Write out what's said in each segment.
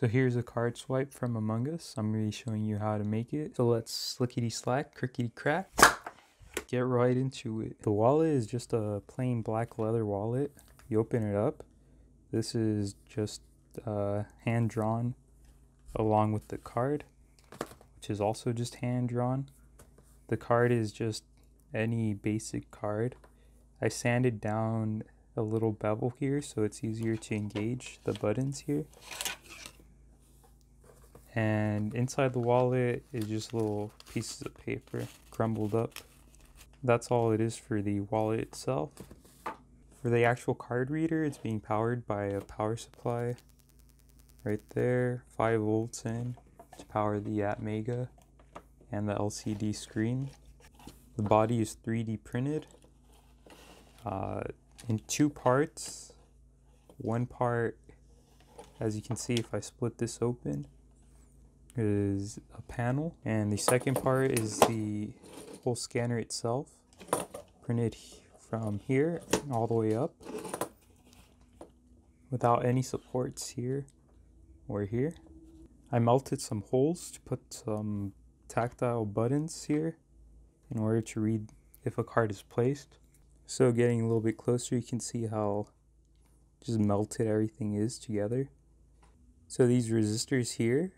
So here's a card swipe from Among Us. I'm going to be showing you how to make it. So let's slickety slack, crickety crack, get right into it. The wallet is just a plain black leather wallet. You open it up. This is just uh, hand drawn along with the card, which is also just hand drawn. The card is just any basic card. I sanded down a little bevel here so it's easier to engage the buttons here and inside the wallet is just little pieces of paper crumbled up. That's all it is for the wallet itself. For the actual card reader, it's being powered by a power supply right there, 5 volts in to power the Atmega and the LCD screen. The body is 3D printed uh, in two parts. One part, as you can see if I split this open, is a panel and the second part is the whole scanner itself printed from here all the way up without any supports here or here. I melted some holes to put some tactile buttons here in order to read if a card is placed. So getting a little bit closer you can see how just melted everything is together. So these resistors here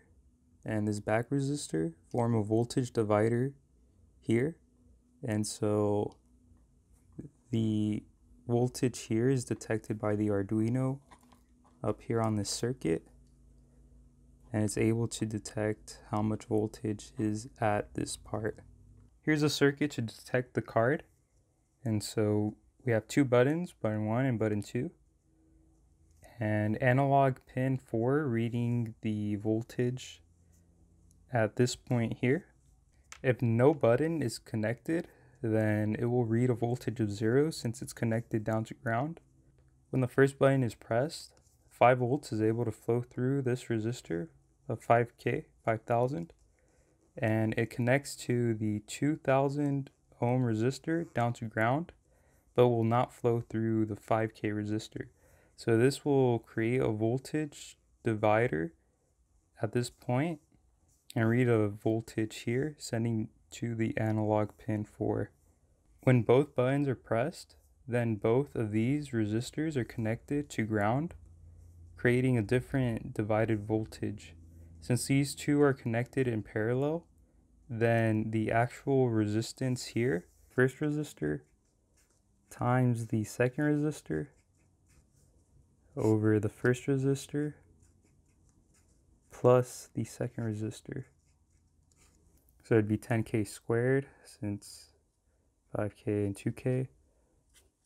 and this back resistor form a voltage divider here and so the voltage here is detected by the Arduino up here on this circuit and it's able to detect how much voltage is at this part. Here's a circuit to detect the card and so we have two buttons, button 1 and button 2 and analog pin 4 reading the voltage at this point here. If no button is connected, then it will read a voltage of zero since it's connected down to ground. When the first button is pressed, 5 volts is able to flow through this resistor of 5k, 5000, and it connects to the 2000 ohm resistor down to ground, but will not flow through the 5k resistor. So this will create a voltage divider at this point and read a voltage here sending to the analog pin 4. When both buttons are pressed, then both of these resistors are connected to ground, creating a different divided voltage. Since these two are connected in parallel, then the actual resistance here, first resistor times the second resistor over the first resistor plus the second resistor. So it'd be 10k squared since 5k and 2k.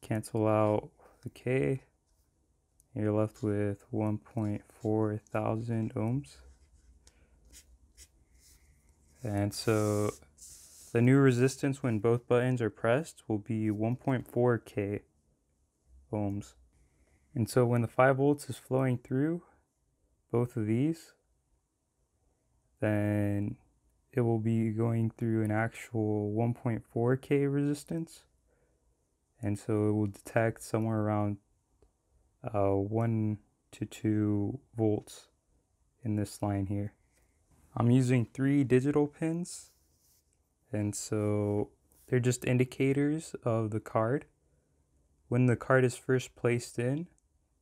Cancel out the k. And you're left with 1.4 thousand ohms. And so the new resistance when both buttons are pressed will be 1.4k ohms. And so when the 5 volts is flowing through both of these, then it will be going through an actual 1.4k resistance and so it will detect somewhere around uh, 1 to 2 volts in this line here. I'm using three digital pins and so they're just indicators of the card. When the card is first placed in,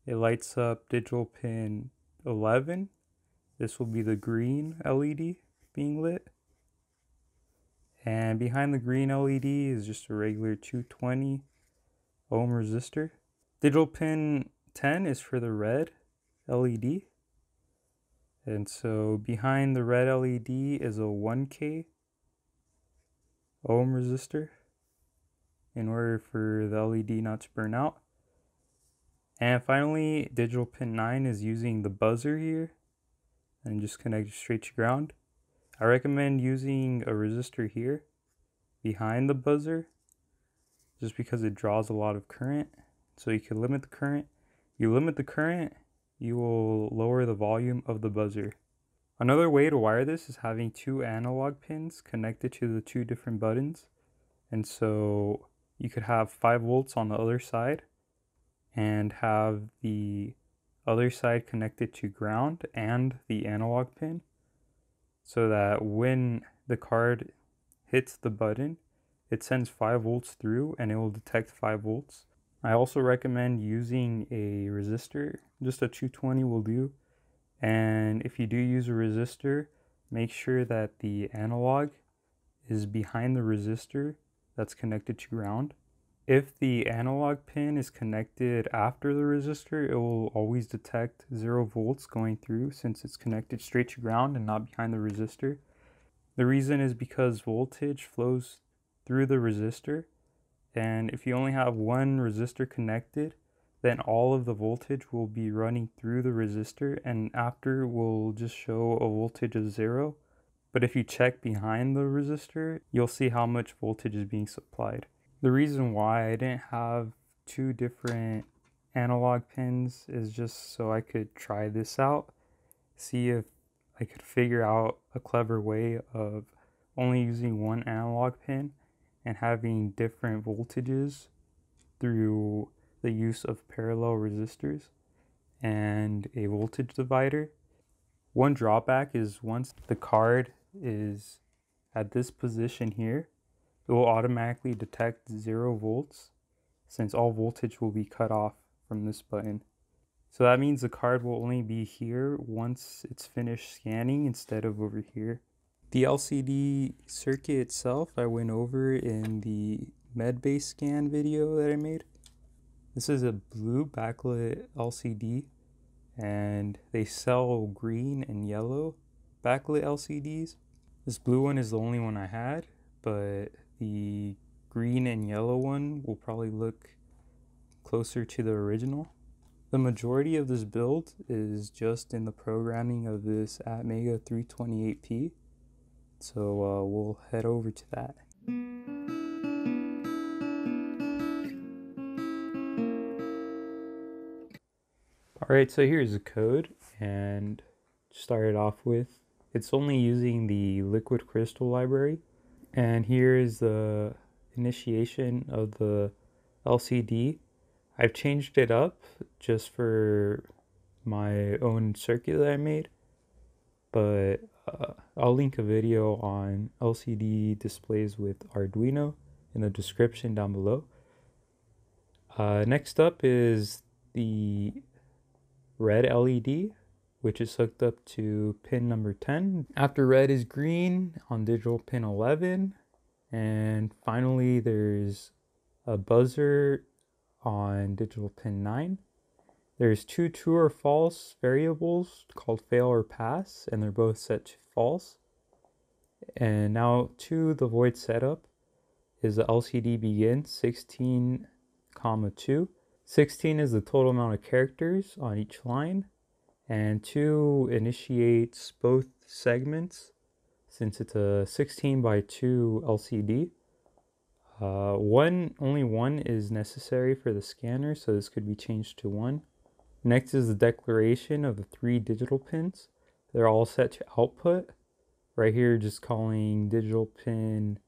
it lights up digital pin 11 this will be the green LED being lit. And behind the green LED is just a regular 220 ohm resistor. Digital pin 10 is for the red LED. And so behind the red LED is a 1K ohm resistor in order for the LED not to burn out. And finally, digital pin 9 is using the buzzer here and just connect straight to ground. I recommend using a resistor here behind the buzzer just because it draws a lot of current So you can limit the current. You limit the current, you will lower the volume of the buzzer. Another way to wire this is having two analog pins connected to the two different buttons. And so you could have 5 volts on the other side and have the other side connected to ground and the analog pin so that when the card hits the button, it sends 5 volts through and it will detect 5 volts. I also recommend using a resistor, just a 220 will do. And if you do use a resistor, make sure that the analog is behind the resistor that's connected to ground. If the analog pin is connected after the resistor, it will always detect zero volts going through since it's connected straight to ground and not behind the resistor. The reason is because voltage flows through the resistor and if you only have one resistor connected, then all of the voltage will be running through the resistor and after will just show a voltage of zero. But if you check behind the resistor, you'll see how much voltage is being supplied. The reason why I didn't have two different analog pins is just so I could try this out, see if I could figure out a clever way of only using one analog pin and having different voltages through the use of parallel resistors and a voltage divider. One drawback is once the card is at this position here, it will automatically detect zero volts since all voltage will be cut off from this button. So that means the card will only be here once it's finished scanning instead of over here. The LCD circuit itself I went over in the MedBay scan video that I made. This is a blue backlit LCD and they sell green and yellow backlit LCDs. This blue one is the only one I had, but the green and yellow one will probably look closer to the original. The majority of this build is just in the programming of this Atmega 328p. So uh, we'll head over to that. Alright, so here's the code and start it off with. It's only using the liquid crystal library and here is the initiation of the LCD. I've changed it up just for my own circuit that I made, but uh, I'll link a video on LCD displays with Arduino in the description down below. Uh, next up is the red LED which is hooked up to pin number 10. After red is green on digital pin 11. And finally, there's a buzzer on digital pin 9. There's two true or false variables called fail or pass, and they're both set to false. And now to the void setup is the LCD begin 16 comma 2. 16 is the total amount of characters on each line and two initiates both segments since it's a 16 by 2 LCD. Uh, one only one is necessary for the scanner, so this could be changed to one. Next is the declaration of the three digital pins. They're all set to output. Right here, just calling digital pin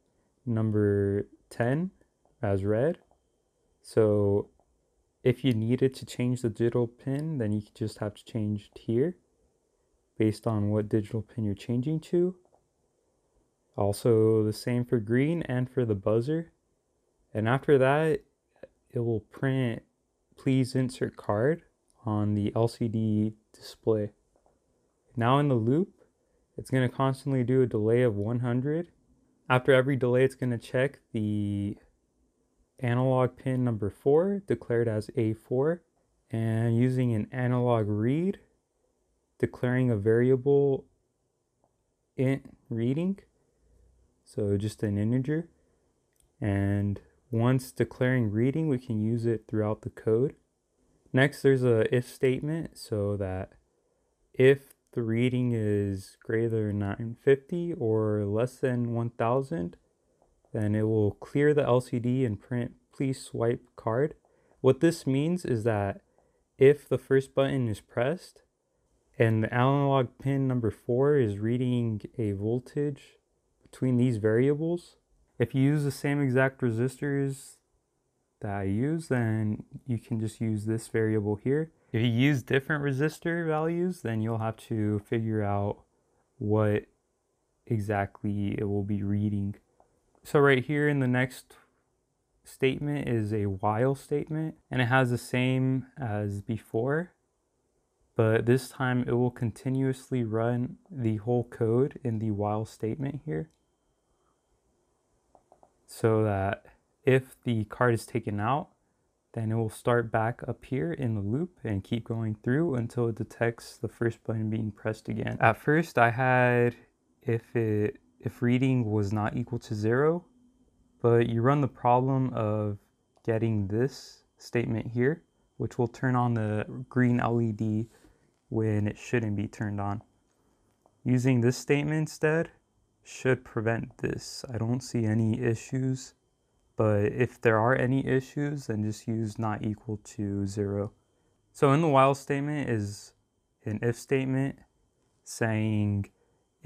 number 10 as red. So if you needed to change the digital pin, then you just have to change it here based on what digital pin you're changing to. Also the same for green and for the buzzer. And after that, it will print please insert card on the LCD display. Now in the loop, it's going to constantly do a delay of 100. After every delay, it's going to check the analog pin number 4 declared as A4 and using an analog read declaring a variable int reading so just an integer. And once declaring reading we can use it throughout the code. Next there's a if statement so that if the reading is greater than 950 or less than 1000 then it will clear the LCD and print please swipe card. What this means is that if the first button is pressed and the analog pin number 4 is reading a voltage between these variables, if you use the same exact resistors that I use, then you can just use this variable here. If you use different resistor values, then you'll have to figure out what exactly it will be reading. So right here in the next statement is a while statement and it has the same as before but this time it will continuously run the whole code in the while statement here so that if the card is taken out then it will start back up here in the loop and keep going through until it detects the first button being pressed again. At first I had if it if reading was not equal to zero but you run the problem of getting this statement here, which will turn on the green LED when it shouldn't be turned on. Using this statement instead should prevent this. I don't see any issues, but if there are any issues, then just use not equal to zero. So in the while statement is an if statement saying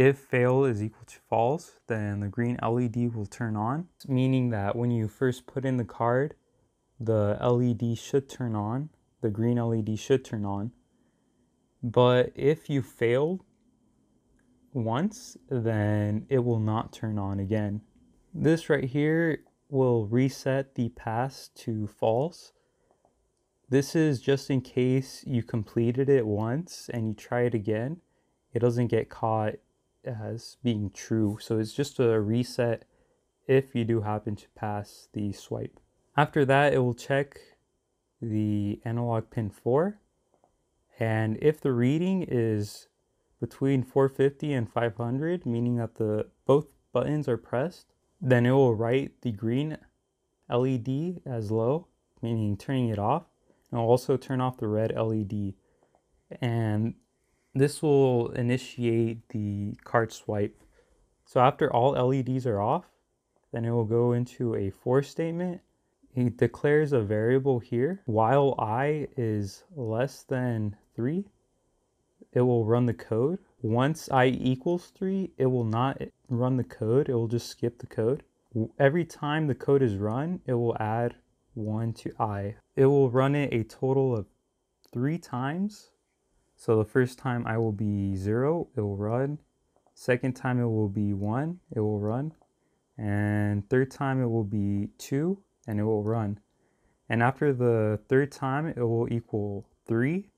if fail is equal to false, then the green LED will turn on, meaning that when you first put in the card, the LED should turn on, the green LED should turn on. But if you fail once, then it will not turn on again. This right here will reset the pass to false. This is just in case you completed it once and you try it again. It doesn't get caught as being true. So it's just a reset if you do happen to pass the swipe. After that, it will check the analog pin 4. And if the reading is between 450 and 500, meaning that the both buttons are pressed, then it will write the green LED as low, meaning turning it off, and also turn off the red LED. And this will initiate the card swipe. So after all LEDs are off, then it will go into a for statement. It declares a variable here. While i is less than 3, it will run the code. Once i equals 3, it will not run the code. It will just skip the code. Every time the code is run, it will add 1 to i. It will run it a total of 3 times so the first time I will be zero, it will run. Second time it will be one, it will run. And third time it will be two, and it will run. And after the third time, it will equal three.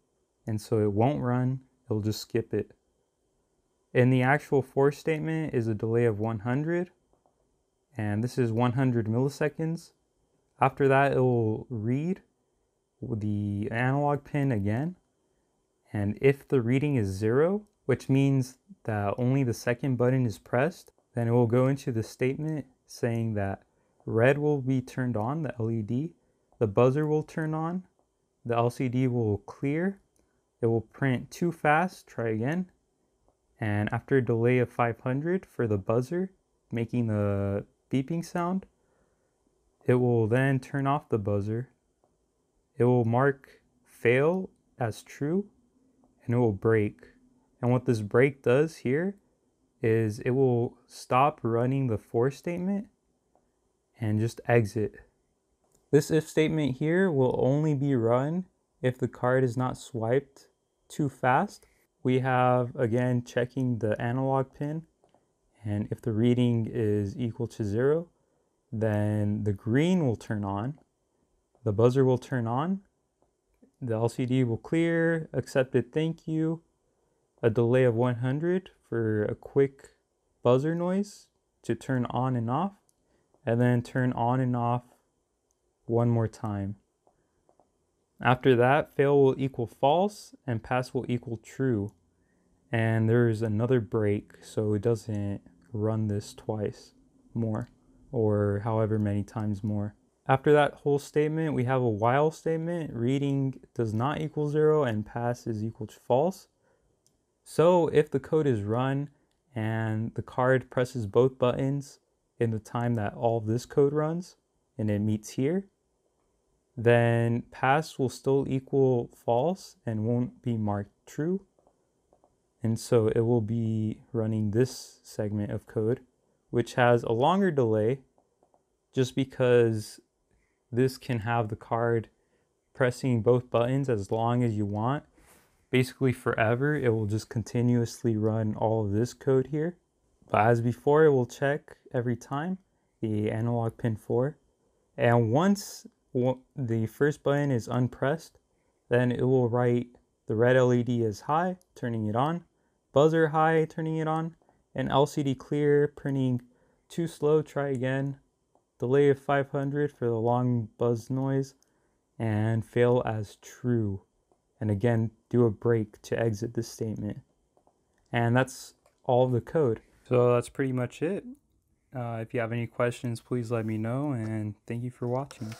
And so it won't run, it'll just skip it. And the actual for statement is a delay of 100. And this is 100 milliseconds. After that, it will read the analog pin again and if the reading is zero, which means that only the second button is pressed, then it will go into the statement saying that red will be turned on, the LED, the buzzer will turn on, the LCD will clear, it will print too fast, try again, and after a delay of 500 for the buzzer, making the beeping sound, it will then turn off the buzzer. It will mark fail as true and it will break. And what this break does here is it will stop running the for statement and just exit. This if statement here will only be run if the card is not swiped too fast. We have again checking the analog pin and if the reading is equal to zero then the green will turn on, the buzzer will turn on the LCD will clear, accepted thank you, a delay of 100 for a quick buzzer noise to turn on and off, and then turn on and off one more time. After that, fail will equal false and pass will equal true. And there's another break so it doesn't run this twice more or however many times more. After that whole statement, we have a while statement. Reading does not equal zero and pass is equal to false. So if the code is run and the card presses both buttons in the time that all this code runs and it meets here, then pass will still equal false and won't be marked true. And so it will be running this segment of code, which has a longer delay just because this can have the card pressing both buttons as long as you want. Basically forever, it will just continuously run all of this code here. But as before, it will check every time the analog pin 4. And once the first button is unpressed, then it will write the red LED is high, turning it on, buzzer high, turning it on, and LCD clear, printing too slow, try again, delay of 500 for the long buzz noise, and fail as true. And again, do a break to exit this statement. And that's all the code. So that's pretty much it. Uh, if you have any questions, please let me know, and thank you for watching.